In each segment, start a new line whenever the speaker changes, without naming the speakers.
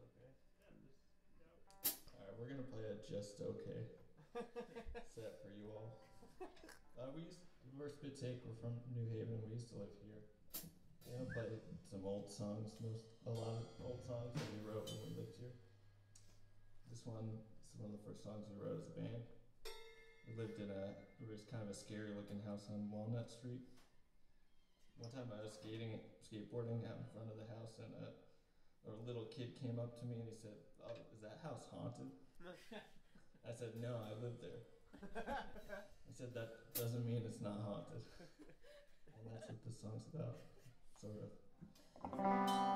okay.
Alright, we're gonna play a just okay set for you all. Uh, we used, we're Spit Take, we're from New Haven, we used to live here. We're play some old songs, most, a lot of old songs that we wrote when we lived here. This one is one of the first songs we wrote as a band. We lived in a, it was kind of a scary looking house on Walnut Street. One time I was skating, skateboarding out in front of the house and a, a little kid came up to me and he said, oh, is that house haunted? I said, no, I live there. I said, that doesn't mean it's not haunted. and that's what this song's about, sort of.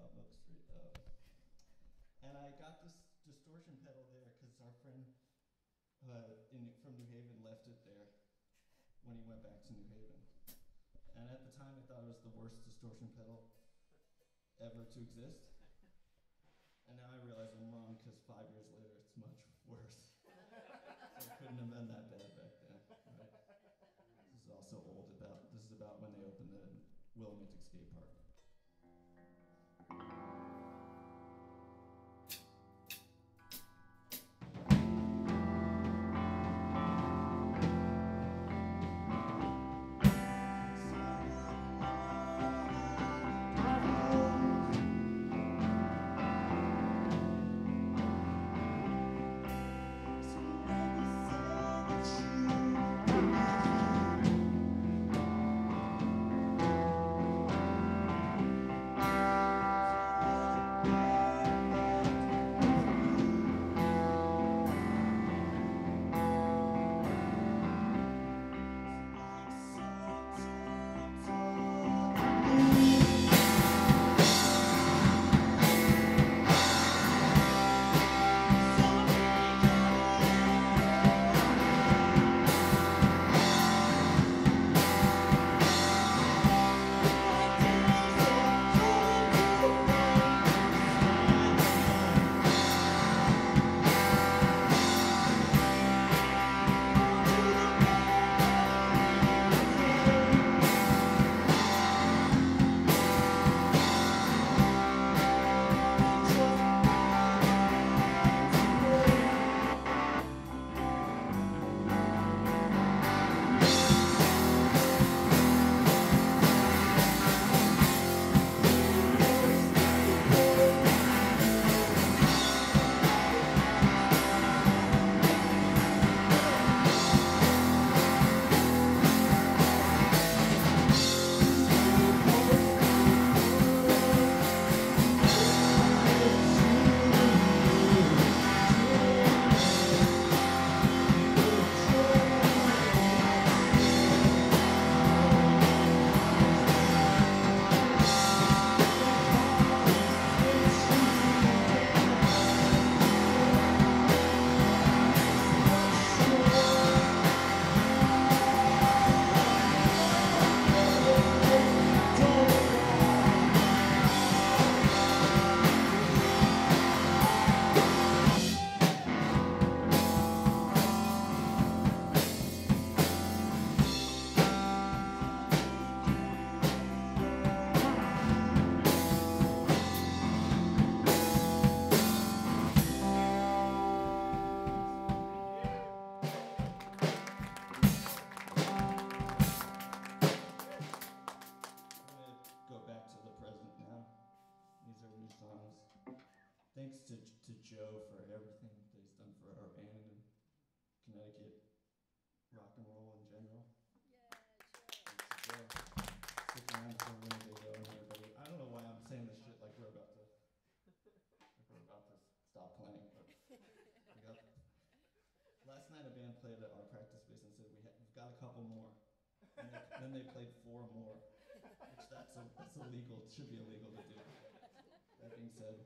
About Milk Street. Um, and I got this distortion pedal there because our friend uh, in, from New Haven left it there when he went back to New Haven. And at the time, I thought it was the worst distortion pedal ever to exist. And now I realize I'm wrong because five years later, it's much worse. so it couldn't have been that bad back then. Right? This is also old. About this is about when they opened the Willimantic Skate Park. Thanks to to Joe for everything that he's done for our band and Connecticut rock and roll in general. To Joe. Stick around for Winnebago and everybody. I don't know why I'm saying this shit like we're about to like we're about to stop playing, but we got. Last night a band played at our practice space and said we ha- we've got a couple more. And they, then they played four more which that's a, that's illegal. It should be illegal to do. That being said,